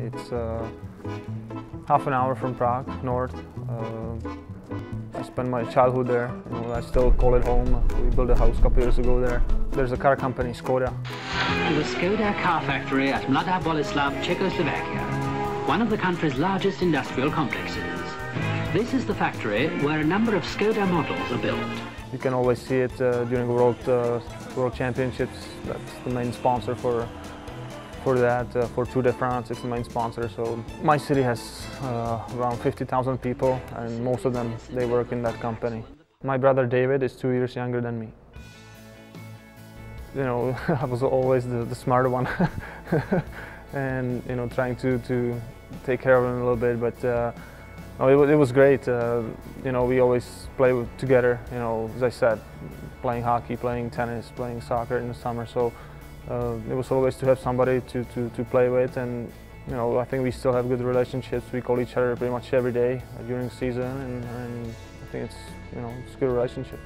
It's uh, half an hour from Prague, north. Uh, I spent my childhood there. You know, I still call it home. We built a house a couple years ago there. There's a car company, Skoda. The Skoda car factory at Mladá Boleslav, Czechoslovakia, one of the country's largest industrial complexes. This is the factory where a number of Skoda models are built. You can always see it uh, during World uh, World Championships. That's the main sponsor for for that. Uh, for Tour de France, it's the main sponsor. So my city has uh, around 50,000 people, and most of them they work in that company. My brother David is two years younger than me. You know, I was always the, the smarter one, and you know, trying to to take care of him a little bit, but. Uh, no, it, was, it was great. Uh, you know, we always play together. You know, as I said, playing hockey, playing tennis, playing soccer in the summer. So Uh, it was always to have somebody to, to, to play with. And you know, I think we still have good relationships. We call each other pretty much every day during the season, and, and I think it's you know it's a good relationship.